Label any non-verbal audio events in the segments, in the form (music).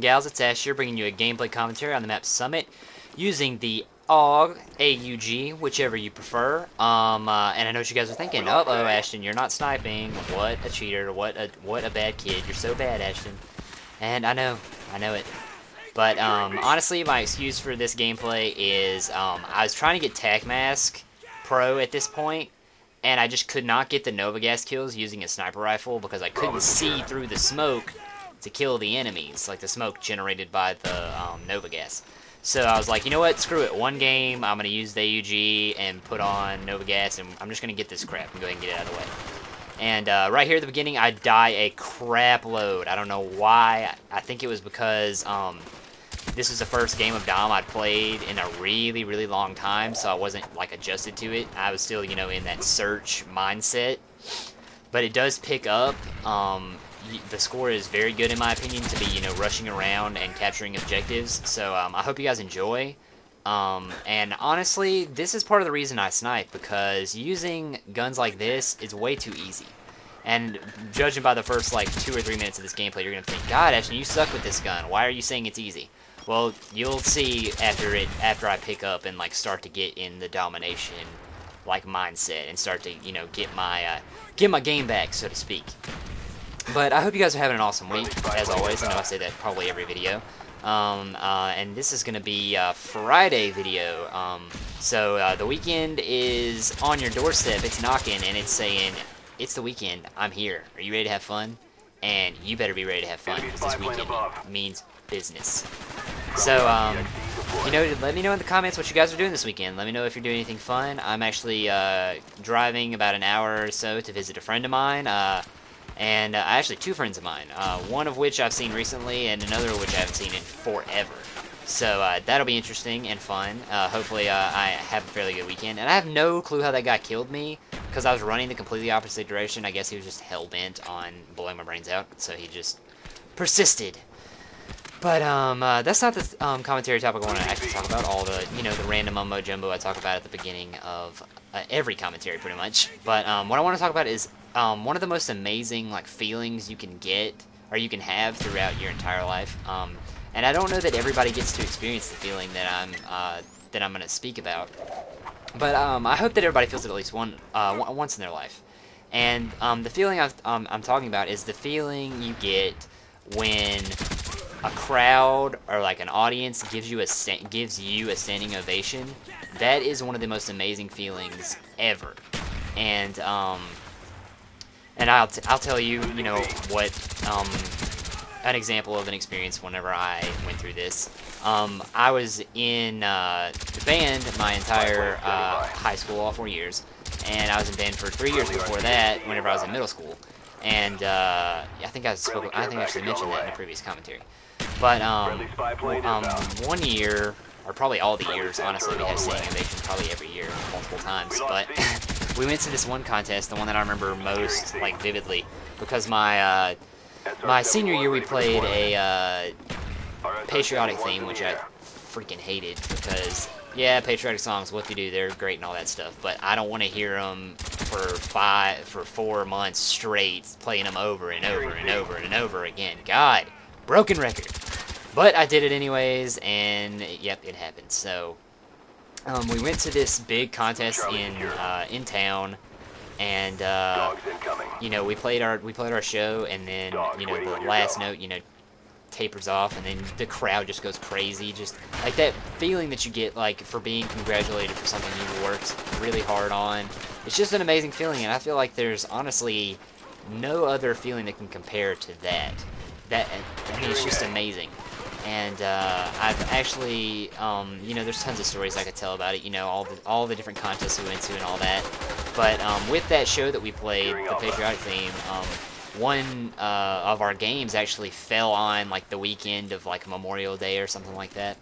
And gals, it's Ash here bringing you a gameplay commentary on the map Summit using the AUG, AUG, whichever you prefer. Um, uh, and I know what you guys are thinking. oh, oh, Ashton, you're not sniping. What a cheater. What a what a bad kid. You're so bad, Ashton. And I know, I know it. But um, honestly, my excuse for this gameplay is um, I was trying to get Tac Mask Pro at this point, and I just could not get the Nova Gas kills using a sniper rifle because I couldn't see through the smoke to kill the enemies, like the smoke generated by the um, Nova Gas. So I was like, you know what, screw it. One game, I'm going to use the AUG and put on Nova Gas, and I'm just going to get this crap and go ahead and get it out of the way. And uh, right here at the beginning, I die a crap load. I don't know why. I think it was because um, this was the first game of Dom I'd played in a really, really long time, so I wasn't like adjusted to it. I was still, you know, in that search mindset. But it does pick up. Um, the score is very good in my opinion to be, you know, rushing around and capturing objectives. So um, I hope you guys enjoy. Um, and honestly, this is part of the reason I snipe, because using guns like this is way too easy. And judging by the first, like, two or three minutes of this gameplay, you're to think, God, Ashton, you suck with this gun. Why are you saying it's easy? Well, you'll see after it, after I pick up and, like, start to get in the domination, like, mindset and start to, you know, get my, uh, get my game back, so to speak. But I hope you guys are having an awesome week, as always. I know I say that probably every video. Um, uh, and this is going to be a Friday video. Um, so uh, the weekend is on your doorstep. It's knocking, and it's saying, it's the weekend. I'm here. Are you ready to have fun? And you better be ready to have fun, because this weekend means business. So, um, you know, let me know in the comments what you guys are doing this weekend. Let me know if you're doing anything fun. I'm actually uh, driving about an hour or so to visit a friend of mine. Uh, and uh, actually two friends of mine, uh, one of which I've seen recently, and another which I haven't seen in forever. So uh, that'll be interesting and fun. Uh, hopefully, uh, I have a fairly good weekend. And I have no clue how that guy killed me because I was running the completely opposite direction. I guess he was just hell bent on blowing my brains out, so he just persisted. But um, uh, that's not the um, commentary topic I want to actually talk about. All the you know the random mumbo jumbo I talk about at the beginning of every commentary, pretty much. But um, what I want to talk about is um, one of the most amazing like feelings you can get or you can have throughout your entire life. Um, and I don't know that everybody gets to experience the feeling that I'm uh, that I'm going to speak about. But um, I hope that everybody feels it at least one uh, once in their life. And um, the feeling i am um, talking about is the feeling you get when a crowd or like an audience gives you a gives you a standing ovation. That is one of the most amazing feelings ever. And um, and I'll, t I'll tell you, you know, what, um, an example of an experience whenever I went through this. Um, I was in uh, the band my entire uh, high school, all four years, and I was in band for three years before that, whenever I was in middle school. And uh, I think I spoke, I think I actually mentioned that in a previous commentary. But um, um, one year, or probably all the years, honestly, we had standing ovation probably every year, multiple times. But (laughs) we went to this one contest, the one that I remember most, like, vividly, because my, uh, my senior year we played a, uh, patriotic theme, which I freaking hated, because, yeah, patriotic songs, what they do, they're great and all that stuff, but I don't want to hear them for five, for four months straight, playing them over and over and over and over again. God, broken record. But I did it anyways, and, yep, it happened, so... Um, we went to this big contest in uh, in town, and uh, you know we played our we played our show, and then you know the last note you know tapers off, and then the crowd just goes crazy, just like that feeling that you get like for being congratulated for something you worked really hard on. It's just an amazing feeling, and I feel like there's honestly no other feeling that can compare to that. That I mean, it's just amazing and uh, I've actually, um, you know, there's tons of stories I could tell about it. You know, all the all the different contests we went to and all that. But um, with that show that we played, the patriotic theme, um, one uh, of our games actually fell on like the weekend of like Memorial Day or something like that.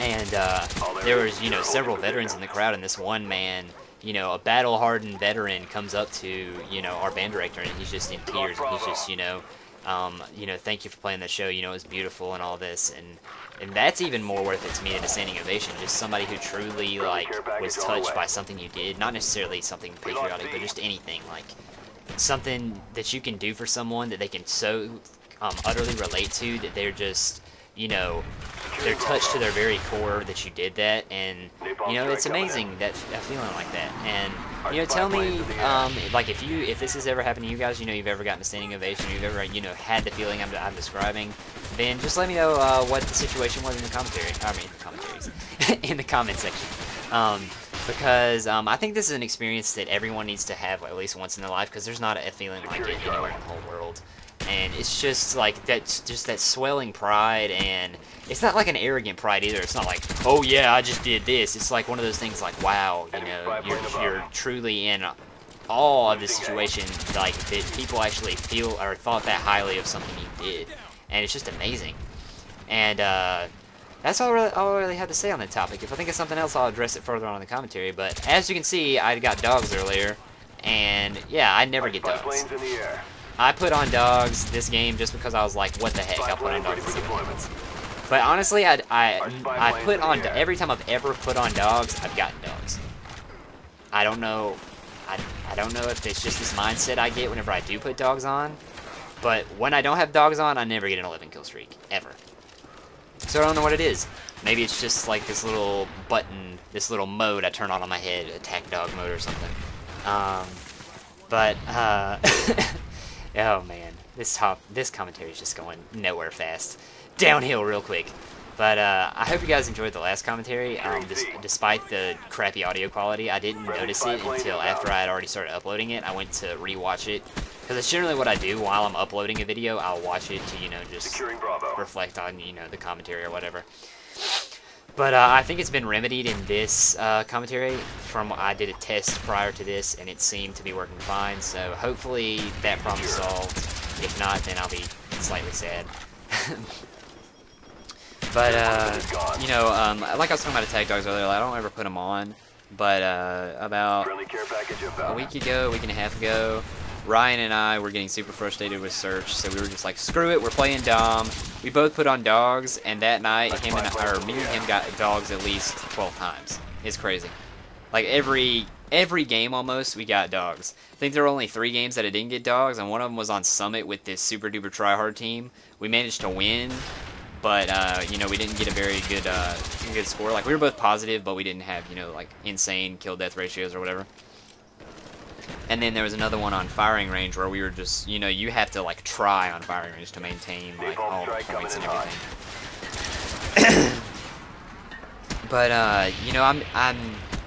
And uh, there was, you know, several veterans in the crowd, and this one man you know, a battle-hardened veteran comes up to, you know, our band director, and he's just in tears, he's just, you know, um, you know, thank you for playing the show. You know, it was beautiful and all this, and and that's even more worth it to me than a standing ovation. Just somebody who truly like was touched by something you did, not necessarily something patriotic, but just anything like something that you can do for someone that they can so um, utterly relate to. That they're just, you know, they're touched to their very core that you did that, and you know it's amazing that a feeling like that. And you know, tell me, um, like if you if this has ever happened to you guys, you know, you've ever gotten a standing ovation, you've ever you know had the feeling I'm, I'm describing, then just let me know uh, what the situation was in the commentary. I mean, commentaries (laughs) in the comment section. Um, because um, I think this is an experience that everyone needs to have at least once in their life because there's not a feeling like it anywhere in the whole world and it's just like that's just that swelling pride and it's not like an arrogant pride either. It's not like oh yeah i just did this. It's like one of those things like wow you know you're, you're truly in awe of the situation like that people actually feel or thought that highly of something you did. And it's just amazing. And uh that's all, really, all I really have to say on that topic. If I think of something else, I'll address it further on in the commentary. But as you can see, I got dogs earlier, and yeah, I never get dogs. I put on dogs this game just because I was like, what the heck, I'll put on dogs But honestly, I, I, I put on, every time I've ever put on dogs, I've gotten dogs. I don't know, I, I don't know if it's just this mindset I get whenever I do put dogs on, but when I don't have dogs on, I never get an 11 kill streak, ever. So I don't know what it is. Maybe it's just like this little button, this little mode I turn on on my head, attack dog mode or something. Um, but, uh... (laughs) Oh man, this top this commentary is just going nowhere fast, downhill real quick. But uh, I hope you guys enjoyed the last commentary. Um, despite the crappy audio quality, I didn't notice it until after I had already started uploading it. I went to rewatch it because it's generally what I do while I'm uploading a video. I'll watch it to you know just reflect on you know the commentary or whatever. But uh, I think it's been remedied in this uh, commentary. From I did a test prior to this, and it seemed to be working fine. So hopefully that problem is solved. If not, then I'll be slightly sad. (laughs) but uh, you know, um, like I was talking about attack dogs earlier, I don't ever put them on. But uh, about a week ago, a week and a half ago, Ryan and I were getting super frustrated with Search, so we were just like, screw it, we're playing Dom. We both put on dogs, and that night, him and I, or me and him got dogs at least 12 times. It's crazy. Like every every game almost, we got dogs. I think there were only three games that I didn't get dogs, and one of them was on Summit with this super duper tryhard team. We managed to win, but uh, you know we didn't get a very good uh, good score. Like we were both positive, but we didn't have you know like insane kill death ratios or whatever. And then there was another one on firing range where we were just, you know, you have to like try on firing range to maintain like all the points and everything. (coughs) but uh, you know, I'm I'm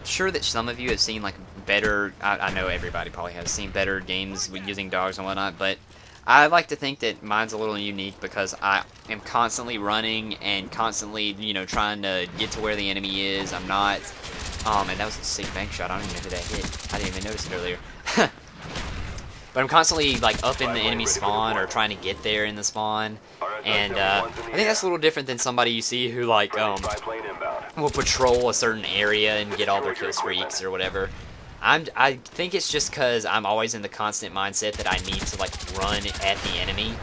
sure that some of you have seen like better. I, I know everybody probably has seen better games with using dogs and whatnot, but I like to think that mine's a little unique because I am constantly running and constantly, you know, trying to get to where the enemy is. I'm not um, and that was a sick bank shot. I don't even know who that hit. I didn't even notice it earlier. (laughs) but I'm constantly like up in the enemy spawn or trying to get there in the spawn. And uh, I think that's a little different than somebody you see who like um, will patrol a certain area and get all their kill streaks or whatever. I'm, I think it's just because I'm always in the constant mindset that I need to like run at the enemy.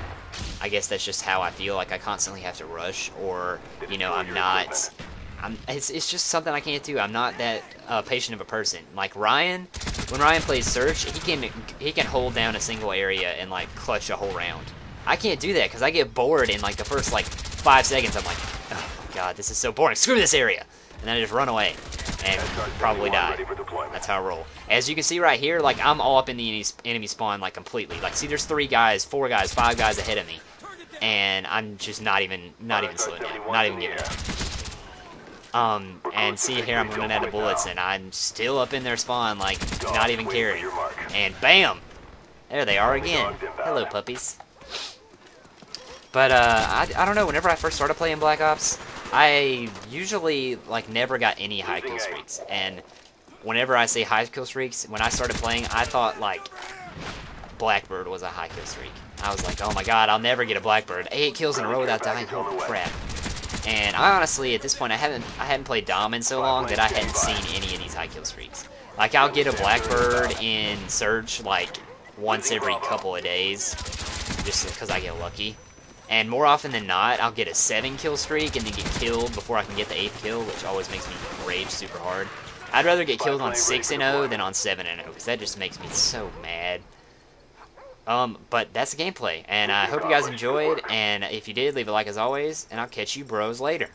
I guess that's just how I feel. Like I constantly have to rush, or you know, I'm not I'm, it's, it's just something I can't do. I'm not that uh, patient of a person. Like Ryan, when Ryan plays Search, he can he can hold down a single area and like clutch a whole round. I can't do that because I get bored in like the first like five seconds. I'm like, oh god, this is so boring. Screw this area, and then I just run away and probably die. That's how I roll. As you can see right here, like I'm all up in the enemy spawn like completely. Like see, there's three guys, four guys, five guys ahead of me, and I'm just not even not even slowing down, not even giving up. Um, and see here I'm running out of bullets and I'm still up in their spawn, like, not even caring. And bam! There they are again. Hello, puppies. But, uh, I, I don't know, whenever I first started playing Black Ops, I usually, like, never got any high kill streaks. And whenever I say high kill streaks, when I started playing, I thought, like, Blackbird was a high kill streak. I was like, oh my god, I'll never get a Blackbird. Eight kills in a row without dying, holy crap. And I honestly, at this point, I haven't I hadn't played Dom in so long that I hadn't seen any of these high kill streaks. Like, I'll get a Blackbird in Search, like, once every couple of days, just because I get lucky. And more often than not, I'll get a 7 kill streak and then get killed before I can get the 8th kill, which always makes me rage super hard. I'd rather get killed on 6 and 0 than on 7 and 0, because that just makes me so mad. Um, but that's the gameplay, and I hope you guys enjoyed. And if you did, leave a like as always, and I'll catch you bros later.